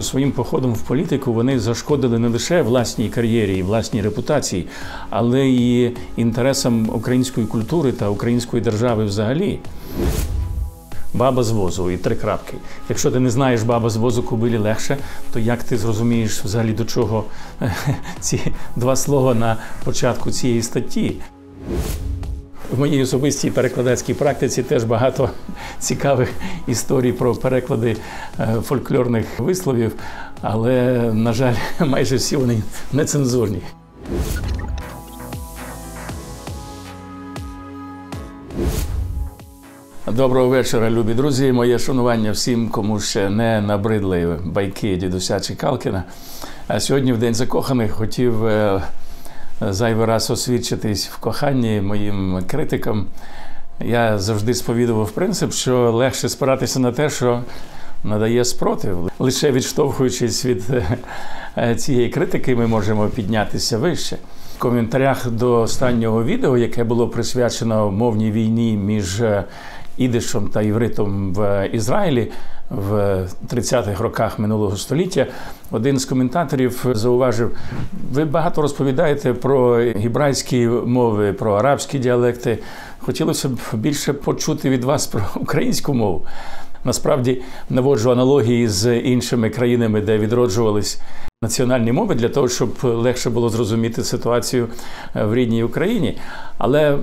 Своїм походом в політику вони зашкодили не лише власній кар'єрі і власній репутації, але й інтересам української культури та української держави взагалі. Баба з возу і три крапки. Якщо ти не знаєш баба з возу кобилі легше, то як ти зрозумієш взагалі до чого ці два слова на початку цієї статті? В моїй особистій перекладацькій практиці теж багато цікавих історій про переклади е, фольклорних висловів, але, на жаль, майже всі вони нецензурні. Доброго вечора, любі друзі. Моє шанування всім, кому ще не набридли байки дідуся Чекалкіна. А сьогодні, в День закоханих, хотів е, зайвий раз освідчитись в коханні моїм критикам. Я завжди сповідував принцип, що легше спиратися на те, що надає спротив. Лише відштовхуючись від е, цієї критики, ми можемо піднятися вище. В коментарях до останнього відео, яке було присвячено мовній війні між е, ідишем та івритом в Ізраїлі в 30-х роках минулого століття. Один з коментаторів зауважив: ви багато розповідаєте про гібрайські мови, про арабські діалекти. Хотілося б більше почути від вас про українську мову. Насправді наводжу аналогії з іншими країнами, де відроджувались національні мови для того, щоб легше було зрозуміти ситуацію е, в рідній Україні. Але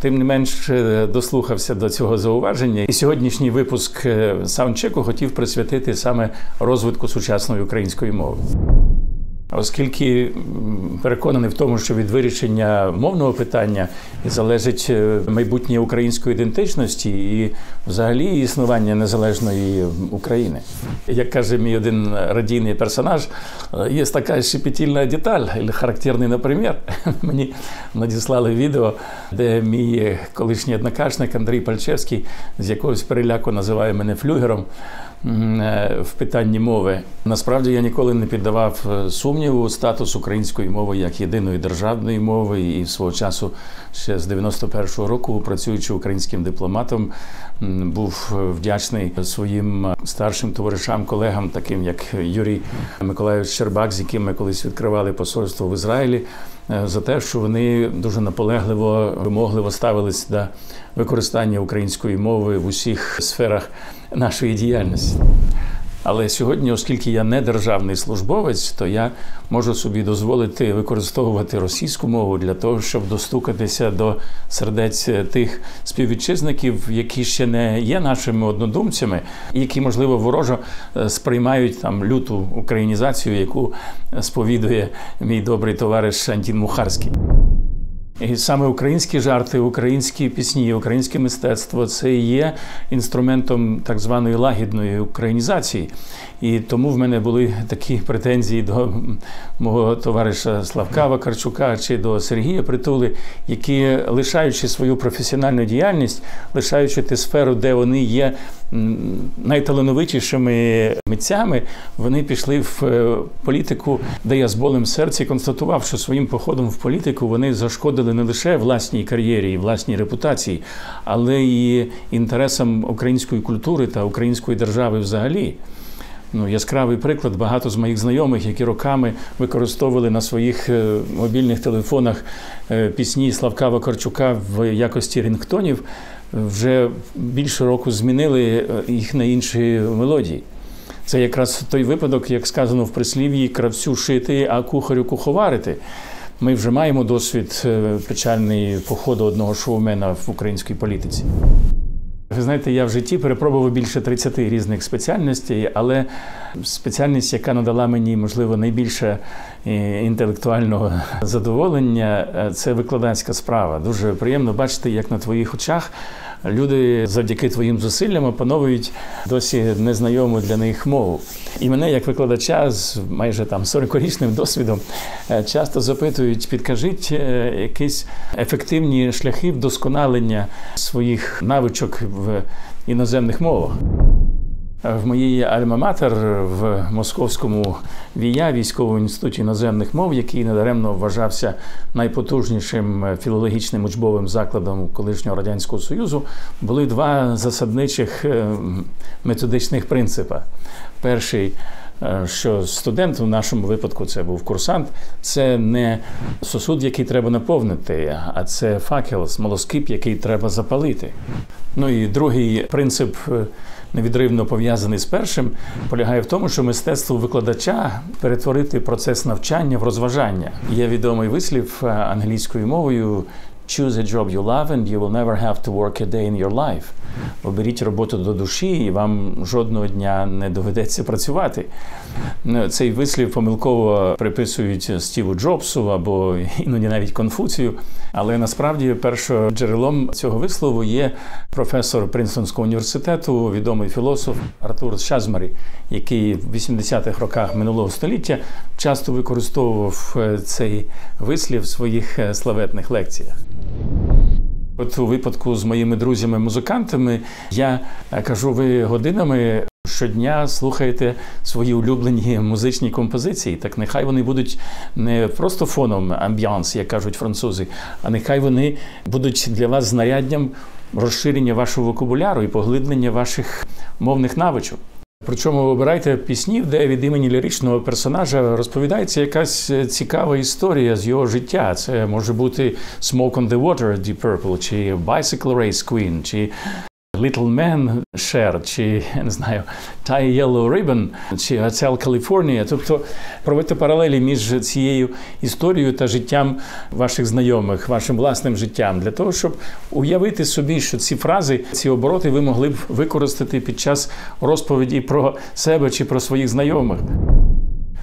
тим не менш е, дослухався до цього зауваження. І сьогоднішній випуск е, саундчеку хотів присвятити саме розвитку сучасної української мови. Оскільки переконаний в тому, що від вирішення мовного питання залежить майбутнє української ідентичності і взагалі існування незалежної України. Як каже мій один радійний персонаж, є така щепетільна деталь, характерний например. Мені надіслали відео, де мій колишній однокашник Андрій Пальчевський з якогось переляку називає мене флюгером. В питанні мови. Насправді я ніколи не піддавав сумніву статус української мови як єдиної державної мови, і свого часу ще з 91-го року, працюючи українським дипломатом, був вдячний своїм старшим товаришам, колегам, таким як Юрій Миколаївич Щербак, з яким ми колись відкривали посольство в Ізраїлі, за те, що вони дуже наполегливо вимогливо ставились до використання української мови в усіх сферах нашої діяльності. Але сьогодні, оскільки я не державний службовець, то я можу собі дозволити використовувати російську мову для того, щоб достукатися до сердець тих співвітчизників, які ще не є нашими однодумцями, які, можливо, ворожо е, сприймають там люту українізацію, яку сповідує мій добрий товариш Антін Мухарський. І саме українські жарти, українські пісні, українське мистецтво це є інструментом так званої лагідної українізації. І тому в мене були такі претензії до мого товариша Славка Вакарчука чи до Сергія Притули, які, лишаючи свою професіональну діяльність, лишаючи ту сферу, де вони є найталановитішими митцями, вони пішли в е, політику, де я з болем серці констатував, що своїм походом в політику вони зашкодили не лише власній кар'єрі і власній репутації, але й інтересам української культури та української держави взагалі. Ну, яскравий приклад. Багато з моїх знайомих, які роками використовували на своїх е, мобільних телефонах е, пісні Славка Вакарчука в якості рінгтонів, вже більше року змінили е, їх на інші мелодії. Це якраз той випадок, як сказано в прислів'ї, кравцю шити, а кухарю куховарити. Ми вже маємо досвід печальний походу одного шоумена в українській політиці. Ви знаєте, я в житті перепробував більше 30 різних спеціальностей, але спеціальність, яка надала мені, можливо, найбільше е, інтелектуального задоволення, е, це викладацька справа. Дуже приємно бачити, як на твоїх очах люди завдяки твоїм зусиллям опановують досі незнайому для них мову. І мене, як викладача з майже там 40-річним досвідом, е, часто запитують: підкажіть е, якісь ефективні шляхи вдосконалення своїх навичок в іноземних мовах. В моїй альма-матер в Московському вія військовому інституті іноземних мов, який недаремно вважався найпотужнішим філологічним учбовим закладом колишнього радянського союзу, були два засадничих е, методичних принципи. Перший е, що студент, в нашому випадку це був курсант, це не сосуд, який треба наповнити, а це факел, смолоскип, який треба запалити. Ну і другий принцип. Е, невідривно пов'язаний з першим, полягає в тому, що мистецтво викладача перетворити процес навчання в розважання. Є відомий вислів англійською мовою Choose a job you love and you will never have to work a day in your life. Оберіть роботу до душі, і вам жодного дня не доведеться працювати. Ну, цей вислів помилково приписують Стіву Джобсу або іноді навіть Конфуцію. Але насправді першим джерелом цього вислову є професор Принстонського університету, відомий філософ Артур Шазмарі, який в 80-х роках минулого століття часто використовував е, цей вислів в своїх е, славетних лекціях. От у випадку з моїми друзями-музикантами я е, кажу, ви годинами щодня слухаєте свої улюблені музичні композиції. Так нехай вони будуть не просто фоном амбіанс, як кажуть французи, а нехай вони будуть для вас знаряддям розширення вашого вокабуляру і поглиблення ваших мовних навичок. Причому обирайте пісні, де від імені ліричного персонажа розповідається якась цікава історія з його життя. Це може бути Smoke on the Water Deep Purple, чи Bicycle Race Queen, чи Little Man Share, чи я не знаю, Tie Yellow Ribbon, чи Hotel California. Тобто провести паралелі між цією історією та життям ваших знайомих, вашим власним життям, для того, щоб уявити собі, що ці фрази, ці обороти ви могли б використати під час розповіді про себе чи про своїх знайомих.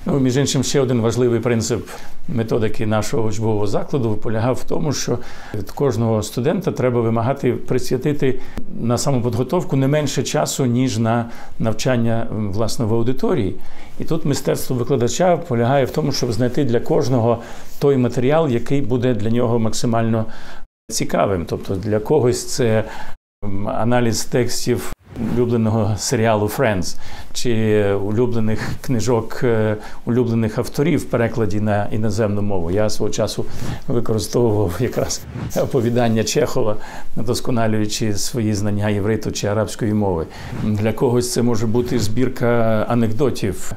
Ну, між іншим, ще один важливий принцип методики нашого учбового закладу полягав в тому, що від кожного студента треба вимагати присвятити на самоподготовку не менше часу, ніж на навчання власне в аудиторії. І тут мистецтво викладача полягає в тому, щоб знайти для кожного той матеріал, який буде для нього максимально цікавим. Тобто для когось це аналіз текстів улюбленого серіалу Friends чи улюблених книжок е, улюблених авторів в перекладі на іноземну мову. Я свого часу використовував якраз оповідання Чехова, досконалюючи свої знання євриту чи арабської мови. Для когось це може бути збірка анекдотів.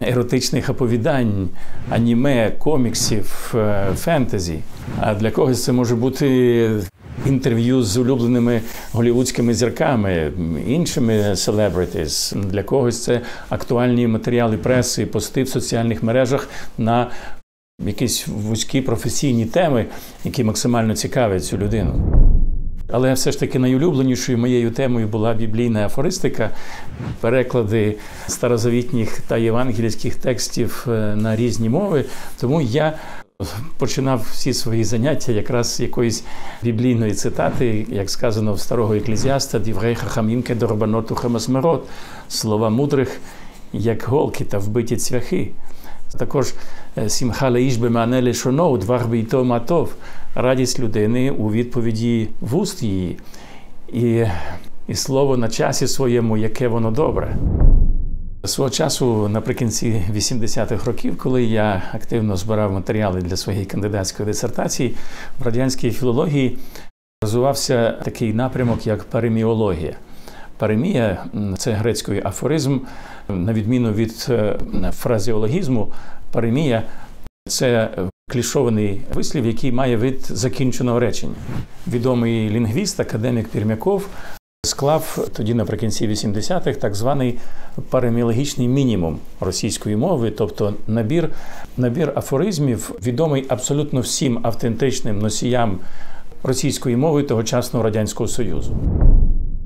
Еротичних оповідань, аніме, коміксів, е, фентезі. А для когось це може бути інтерв'ю з улюбленими голівудськими зірками, іншими селебритіс. Для когось це актуальні матеріали преси, пости в соціальних мережах на якісь вузькі професійні теми, які максимально цікавлять цю людину. Але все ж таки найулюбленішою моєю темою була біблійна афористика, переклади старозавітніх та євангельських текстів е, на різні мови. Тому я Починав всі свої заняття якраз якоїсь біблійної цитати, як сказано в старого еклезіаста, діврей хахамім кедорбаноту хамасмерот, слова мудрих, як голки та вбиті цвяхи. Також е, сімхале ішбе манеле шоноу, дварби і матов, радість людини у відповіді вуст її, і, і слово на часі своєму, яке воно добре. Свого часу, наприкінці 80-х років, коли я активно збирав матеріали для своєї кандидатської дисертації, в радянській філології розвивався такий напрямок, як пареміологія. Паремія це грецький афоризм, на відміну від е, фразеологізму, паремія це клішований вислів, який має вид закінченого речення. Відомий лінгвіст, академік Пірмяков Склав тоді наприкінці 80-х так званий пареміологічний мінімум російської мови, тобто набір набір афоризмів, відомий абсолютно всім автентичним носіям російської мови тогочасного радянського союзу.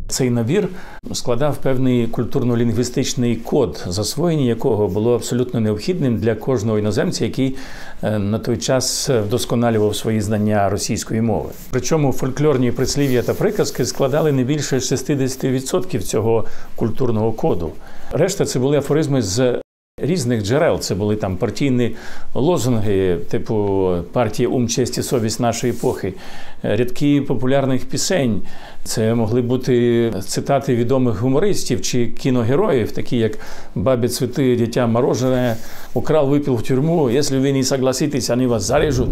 Цей набір складав певний культурно-лінгвістичний код, засвоєння якого було абсолютно необхідним для кожного іноземця, який е, на той час вдосконалював свої знання російської мови. Причому фольклорні прислів'я та приказки складали не більше 60% цього культурного коду. Решта це були афоризми з різних джерел. Це були там партійні лозунги, типу партія ум, честь і совість нашої епохи, рядки популярних пісень. Це могли бути цитати відомих гумористів чи кіногероїв, такі як Бабі цвіти, дитя морожене, украл, випіл в тюрму. Якщо ви не согласитесь, вони вас зарежуть.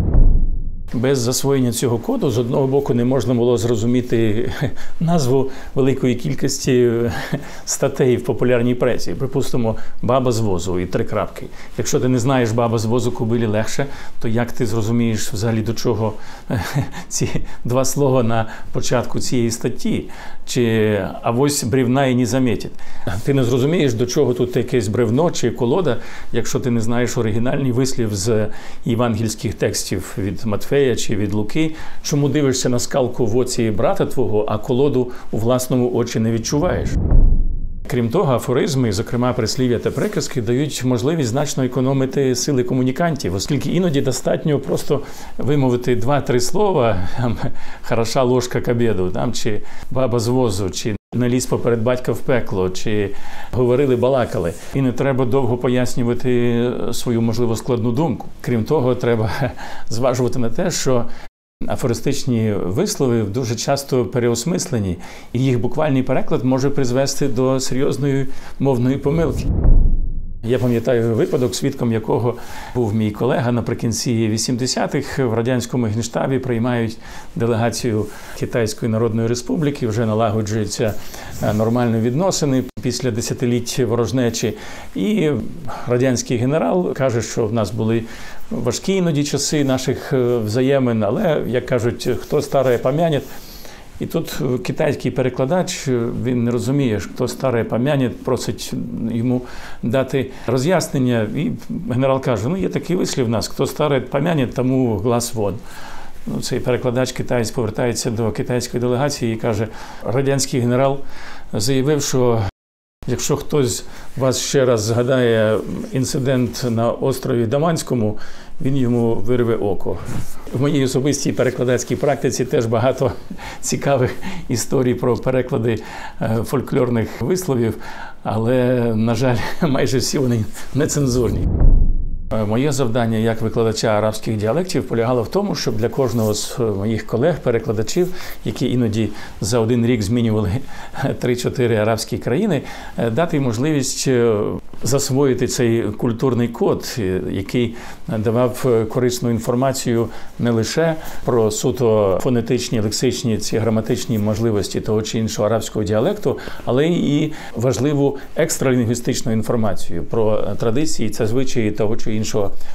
Без засвоєння цього коду з одного боку не можна було зрозуміти назву великої кількості статей в популярній пресі. Припустимо, баба з возу і три крапки. Якщо ти не знаєш баба з возу кобилі легше, то як ти зрозумієш взагалі до чого ці два слова на початку цієї статті? Чи авось брівна і не замітить? Ти не зрозумієш, до чого тут якесь бревно чи колода, якщо ти не знаєш оригінальний вислів з євангельських текстів від Матфея чи від Луки. Чому дивишся на скалку в оці брата твого, а колоду у власному очі не відчуваєш? Крім того, афоризми, зокрема прислів'я та приказки, дають можливість значно економити сили комунікантів, оскільки іноді достатньо просто вимовити два-три слова, там, хороша ложка к обіду, там, чи баба з возу, чи наліз поперед батька в пекло, чи говорили, балакали. І не треба довго пояснювати свою можливо складну думку. Крім того, треба зважувати на те, що Афористичні вислови дуже часто переосмислені, і їх буквальний переклад може призвести до серйозної мовної помилки. Я пам'ятаю випадок, свідком якого був мій колега наприкінці 80-х в радянському генштабі приймають делегацію Китайської Народної Республіки, вже налагоджуються нормальні відносини після десятиліть ворожнечі. І радянський генерал каже, що в нас були важкі іноді часи наших взаємин, але як кажуть, хто старе пам'ятає, і тут китайський перекладач він не розуміє, хто старе пам'ятає, просить йому дати роз'яснення. І генерал каже: ну є такий вислів у нас, хто старе пам'ятає, тому глас вон. Ну, Цей перекладач китаєць повертається до китайської делегації і каже: радянський генерал заявив, що якщо хтось вас ще раз згадає інцидент на острові Даманському, він йому вирве око. В моїй особистій перекладацькій практиці теж багато цікавих історій про переклади фольклорних висловів, але, на жаль, майже всі вони нецензурні. Моє завдання як викладача арабських діалектів полягало в тому, щоб для кожного з моїх колег-перекладачів, які іноді за один рік змінювали 3-4 арабські країни, дати можливість засвоїти цей культурний код, який давав корисну інформацію не лише про суто фонетичні, лексичні ці граматичні можливості того чи іншого арабського діалекту, але і важливу екстралінгвістичну інформацію про традиції та звичаї того чи іншого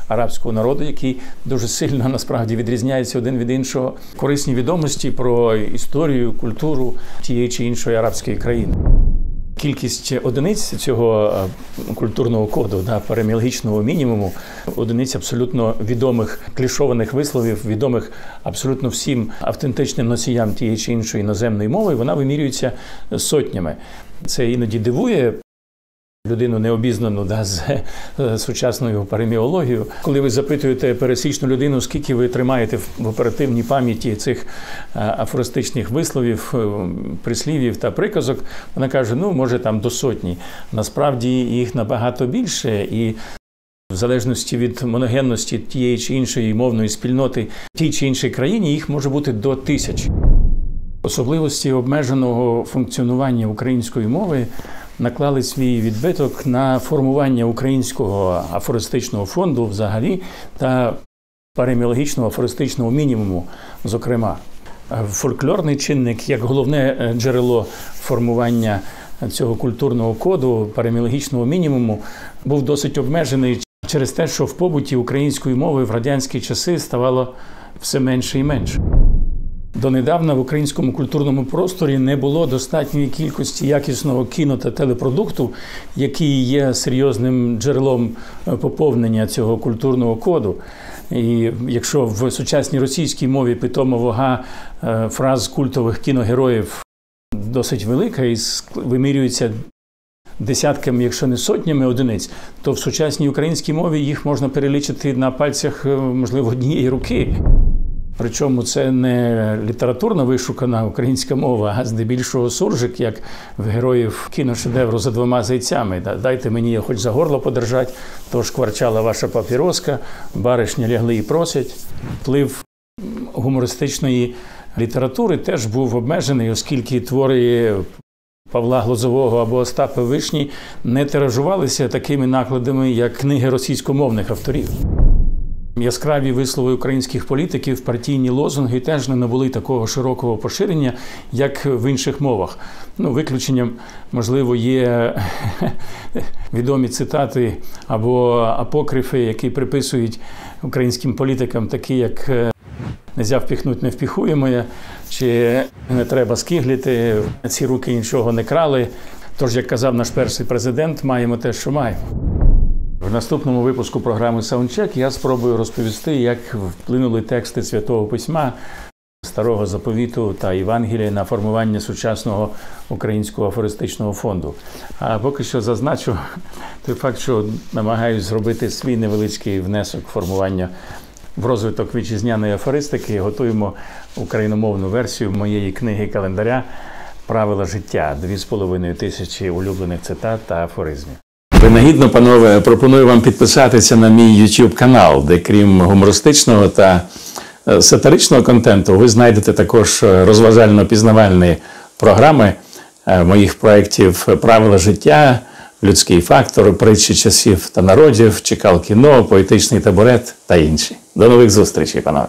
арабського народу, який дуже сильно насправді відрізняється один від іншого, корисні відомості про історію, культуру тієї чи іншої арабської країни. Кількість одиниць цього культурного коду да, переміологічного мінімуму, одиниць абсолютно відомих клішованих висловів, відомих абсолютно всім автентичним носіям тієї чи іншої іноземної мови, вона вимірюється сотнями. Це іноді дивує. Людину необізнану да, з сучасною пареміологією. Коли ви запитуєте пересічну людину, скільки ви тримаєте в оперативній пам'яті цих афористичних висловів, прислівів та приказок, вона каже: ну, може, там до сотні. Насправді їх набагато більше, і в залежності від моногенності тієї чи іншої мовної спільноти в тій чи іншій країні їх може бути до тисяч. Особливості обмеженого функціонування української мови наклали свій відбиток на формування українського афористичного фонду взагалі та пареміологічного афористичного мінімуму, зокрема. Фольклорний чинник як головне джерело формування цього культурного коду, пареміологічного мінімуму, був досить обмежений через те, що в побуті української мови в радянські часи ставало все менше і менше. Донедавна в українському культурному просторі не було достатньої кількості якісного кіно та телепродукту, який є серйозним джерелом поповнення цього культурного коду. І якщо в сучасній російській мові питома вага фраз культових кіногероїв досить велика і вимірюється десятками, якщо не сотнями одиниць, то в сучасній українській мові їх можна перелічити на пальцях, можливо, однієї руки. Причому це не літературно вишукана українська мова, а здебільшого суржик, як в героїв кіношедевру за двома зайцями. Дайте мені хоч за горло подержать, то шкварчала ваша папіроска, баришня лягли і просять. Вплив гумористичної літератури теж був обмежений, оскільки твори Павла Глозового або Остапа Вишні не тиражувалися такими накладами, як книги російськомовних авторів. Яскраві вислови українських політиків, партійні лозунги теж не набули такого широкого поширення, як в інших мовах. Ну, виключенням, можливо, є відомі цитати або апокрифи, які приписують українським політикам, такі як е, Нельзя впіхнуть невпіхуємоє, чи не треба скиглити, ці руки нічого не крали. Тож, як казав наш перший президент, маємо те, що маємо. В наступному випуску програми Саундчек я спробую розповісти, як вплинули тексти Святого Письма, Старого Заповіту та Євангелія на формування сучасного українського афористичного фонду. А поки що зазначу той факт, що намагаюся зробити свій невеличкий внесок формування в розвиток вітчизняної афористики. Готуємо україномовну версію моєї книги календаря Правила життя дві з половиною тисячі улюблених цитат та афоризмів. Винагідно, панове, пропоную вам підписатися на мій YouTube канал, де крім гумористичного та е, сатиричного контенту, ви знайдете також розважально-пізнавальні програми е, моїх проєктів Правила життя, людський фактор, притчі часів та народів, чекал кіно, поетичний табурет та інші. До нових зустрічей, панове.